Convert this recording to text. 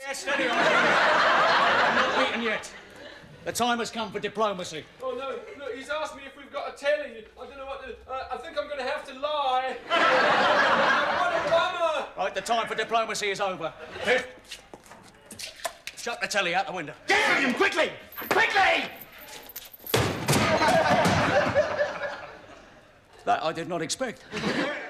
Yeah, steady on. I'm not beaten yet. The time has come for diplomacy. Oh no! Look, he's asked me if we've got a telly. I don't know what to. Uh, I think I'm going to have to lie. what a bummer! Right, the time for diplomacy is over. Here. Shut the telly out the window. Get him quickly! Quickly! That I did not expect.